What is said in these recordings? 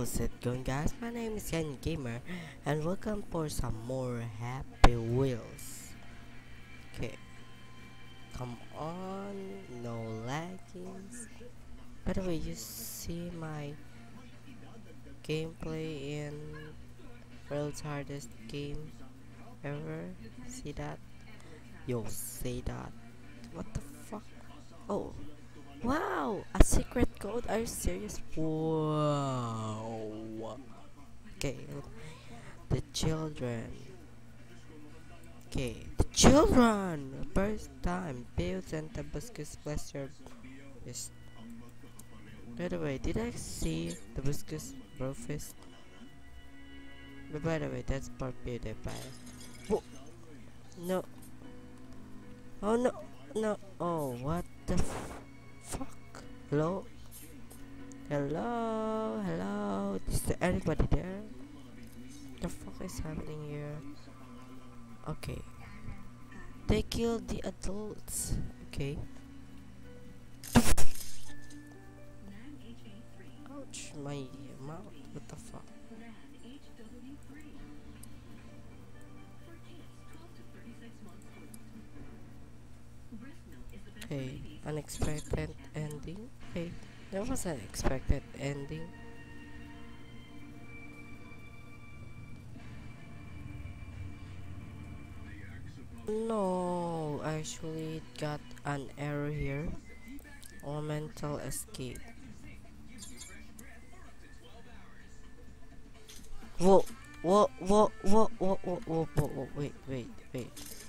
How's it going guys? My name is Ken Gamer and welcome for some more Happy Wheels. Okay. Come on, no laggings. By the way, you see my gameplay in world's hardest game ever? See that? Yo, say that. What the fuck? Oh, Wow, a secret code? Are you serious? Wow. Okay, the children. Okay, the children. First time, builds and Tabascus pleasure is. By the way, did I see Tabascus Brofist? But by the way, that's part PewDiePie. Whoa. No. Oh no, no. Oh, what the. Fuck. Hello? Hello? Hello? Is there anybody there? The fuck is happening here? Okay. They killed the adults. Okay. Ouch, my mouth. What the fuck? Unexpected ending. Hey, there was an expected ending. No, actually it got an error here. Or mental escape. Whoa, whoa, whoa, whoa, whoa, whoa, whoa, whoa, wait, wait, wait.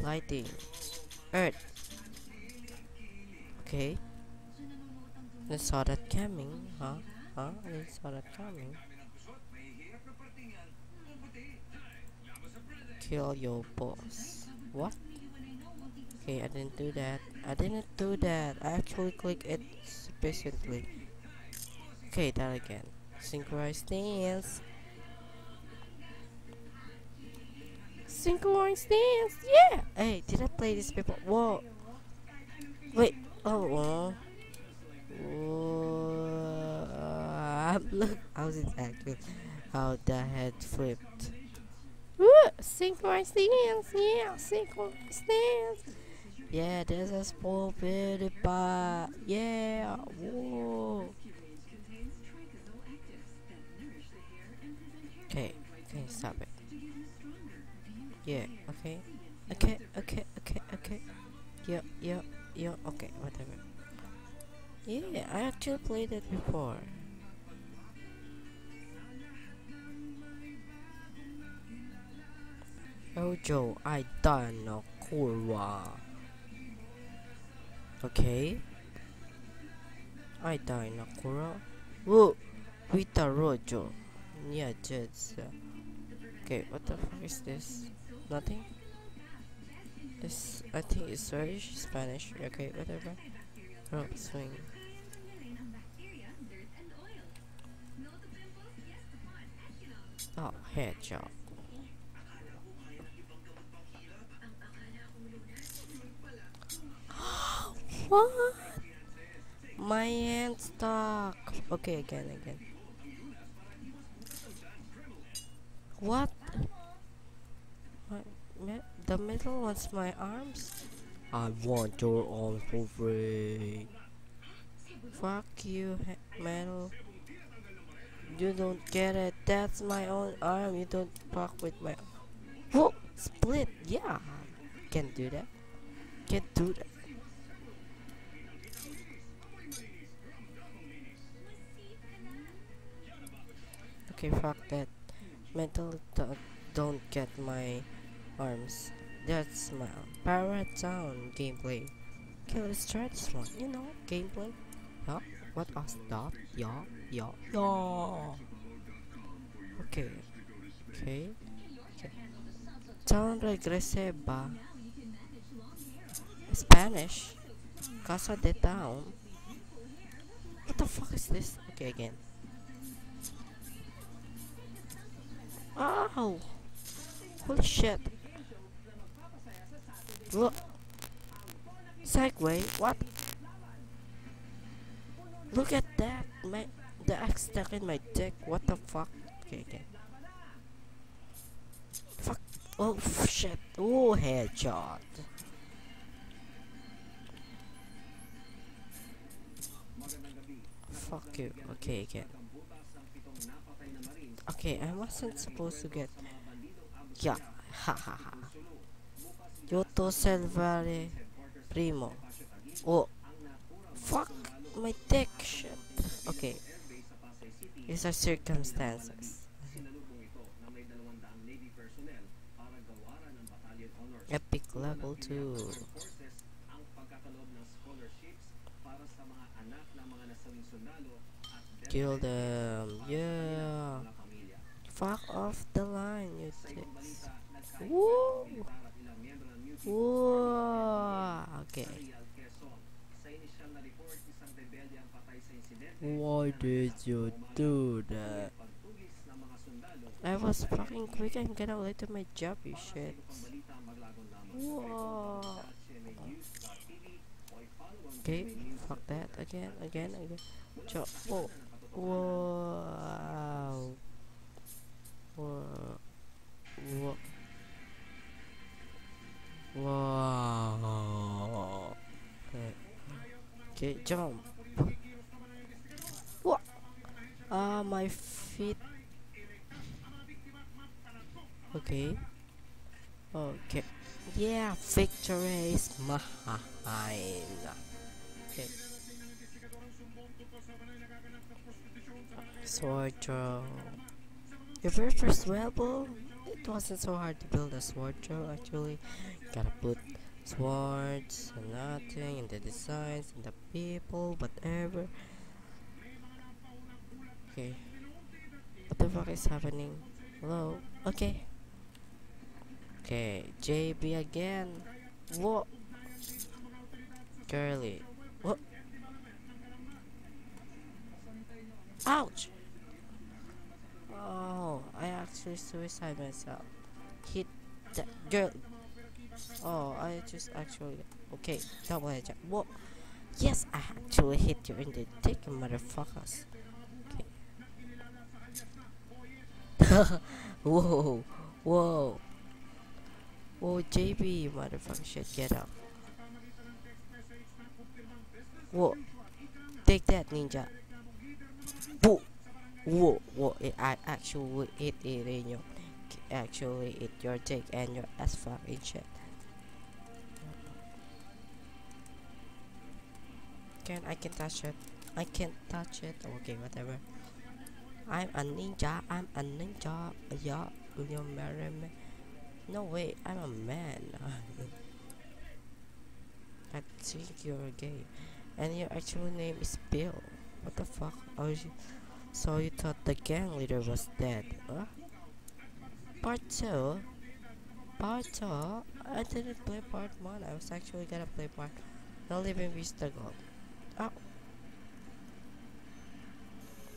Lighting. Earth. Okay. I saw that coming, huh? Huh? I saw that coming. Kill your boss. What? Okay, I didn't do that. I didn't do that. I actually clicked it sufficiently. Okay, that again. Synchronized dance. Synchronized dance. Yeah. Hey, did I play this before? Whoa. Wait. Oh, whoa. whoa. Look how's it acting? How the head flipped. Woo! synchronized dance. Yeah, Synchronized dance. Yeah, there's a small bit but yeah, whoa. Okay, okay, stop it. Yeah, okay. Okay, okay, okay, okay. Yeah, yeah, yeah, okay, whatever. Yeah, I actually played it before. Ojo, I done no kurwa. Okay. I die na kura. Whoa, Vita Rojo. Yeah, just. Uh, Okay, what the fuck is this? Nothing? This, I think it's Swedish, Spanish, okay, whatever. Rope swing. Oh, headshot. what? My hand stuck. Okay, again, again. What? My, the middle one's my arms? I want your arms for free. Fuck you, metal. You don't get it. That's my own arm. You don't fuck with my. Whoa! Split. Yeah. Can't do that. Can't do that. Okay, fuck that. Metal don't get my arms. That's my power down gameplay. Okay, let's try this one. You know, gameplay. Yeah, what was that? Yeah, yeah, yeah. Okay, okay. okay. Town regresiva. Spanish. Casa de town. What the fuck is this? Okay, again. Ow! Holy shit. Look. Segway? What? Look at that! My the axe stuck in my dick. What the fuck? Okay, okay. Fuck. Oh shit. Oh headshot. Fuck you. Okay, again. Okay, I wasn't supposed to get. Yeah. Ha ha ha. Yoto Salvare Primo. Oh. Fuck my dick. Shit. Okay. These are circumstances. Epic level 2. Kill them. Yeah. Fuck off the line, you dicks. Woo! Woo! Ah, okay. Why did you do that? I was fucking quick. I'm gonna late to my job, you shit. Whoa. Okay, fuck that again, again, again. Chop. Whoa. Wow. Whoa. Whoa. Wow. Okay. Jump. What? Ah, my feet. Okay. Okay. Yeah, victory is mine. Okay. Sword throw. Your very first level? It wasn't so hard to build a sword throw actually. You gotta put swords and nothing and the designs and the people, whatever. Okay. What the fuck is happening? Hello? Okay. Okay, JB again. What? Girly. What? Ouch! Actually suicide myself. Hit that girl. Oh, I just actually. Okay, double headshot. What? Yes, I actually hit you in the dick, motherfuckers. Okay. whoa, whoa. Whoa, JB, motherfucker shit, get up. Whoa. Take that, ninja. Whoa. Whoa, whoa, it, I actually hit it in your, actually hit your dick and your ass fucking shit. Can I can touch it? I can't touch it. Okay, whatever. I'm a ninja. I'm a ninja. Yeah, will you marry me? No way. I'm a man. I think you're gay, and your actual name is Bill. What the fuck? Oh, so you thought the gang leader was dead? Huh? Part two. Part two. I didn't play part one. I was actually gonna play part. No living Vista Gold. Oh.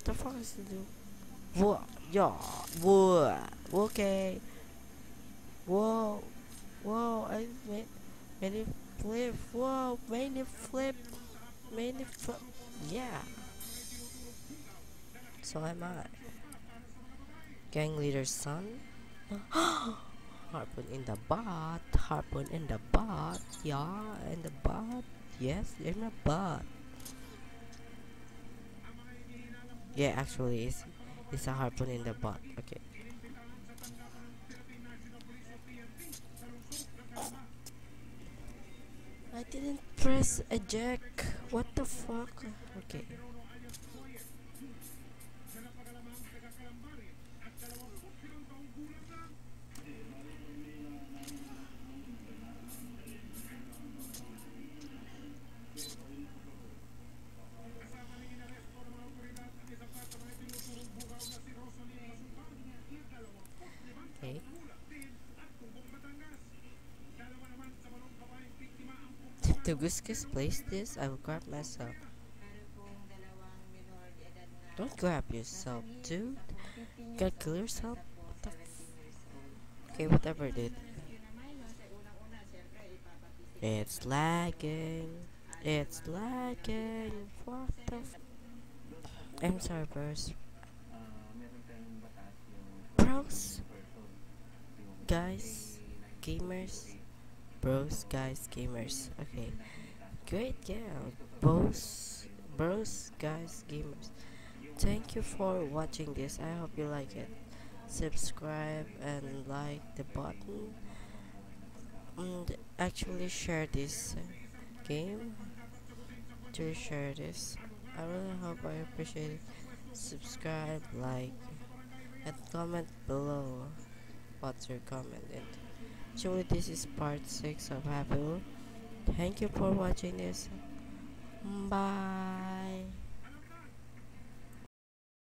The fuck is it do? Whoa, yo, whoa, okay. Whoa, whoa, I made, made it flip, whoa, made it flip, made it flip, yeah. So am I. Gang leader's son? harpoon in the butt, harpoon in the butt, yeah, in the butt, yes, in the butt. Yeah, actually, it's, it's a harpoon in the butt. Okay. I didn't press eject. What the fuck? Okay. Okay. To Guskus place this, I will grab myself. Don't grab yourself, dude. Gotta kill yourself? What Okay, whatever, dude. It's lagging. It's lagging. What the f- I'm sorry, bros. Bros, guys, gamers, bros, guys, gamers. Okay, great, yeah, bros, bros, guys, gamers. Thank you for watching this. I hope you like it. Subscribe and like the button. And actually share this game. To share this. I really hope I appreciate it. Subscribe, like, and comment below what's your comment. Actually, this is part 6 of Wheel. Thank you for watching this. Bye.